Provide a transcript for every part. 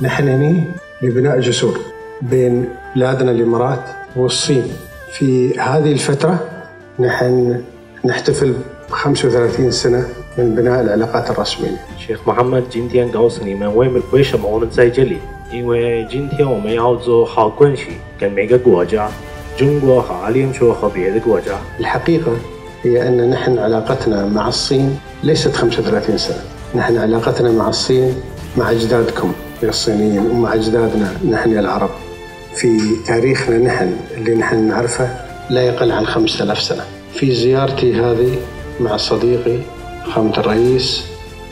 نحن هنا لبناء جسور بين بلادنا الامارات والصين في هذه الفتره نحن نحتفل 35 سنه من بناء العلاقات الرسميه. Sheikh Mohammed 今天告诉你们为为什么我们在这里，因为今天我们要做好关系，跟每个国家，中国和阿联酋和别的国家。 الحقيقه هي ان نحن علاقتنا مع الصين ليست 35 سنه، نحن علاقتنا مع الصين مع اجدادكم الصينيين ومع أجدادنا نحن العرب. في تاريخنا نحن اللي نحن نعرفه لا يقل عن 5000 سنة. في زيارتي هذه مع صديقي خامة الرئيس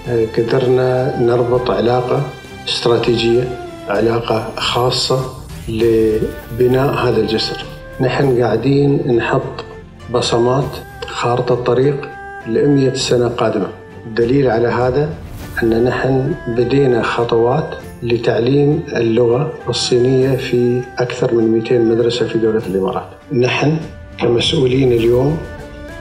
آه، قدرنا نربط علاقة استراتيجية علاقة خاصة لبناء هذا الجسر نحن قاعدين نحط بصمات خارطة طريق لأمية سنة قادمة الدليل على هذا أن نحن بدينا خطوات لتعليم اللغة الصينية في أكثر من 200 مدرسة في دولة الإمارات. نحن كمسؤولين اليوم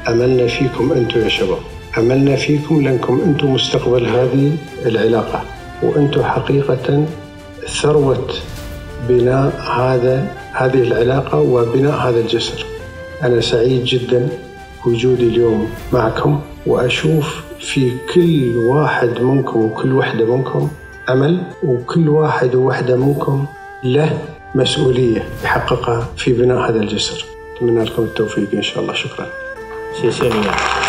أملنا فيكم أنتم يا شباب. أملنا فيكم لأنكم أنتم مستقبل هذه العلاقة. وأنتم حقيقة ثروة بناء هذا هذه العلاقة وبناء هذا الجسر. أنا سعيد جدا وجودي اليوم معكم وأشوف في كل واحد منكم وكل وحدة منكم أمل وكل واحد ووحدة منكم له مسؤولية يحققها في بناء هذا الجسر أتمنى لكم التوفيق إن شاء الله شكرا 谢谢你啊。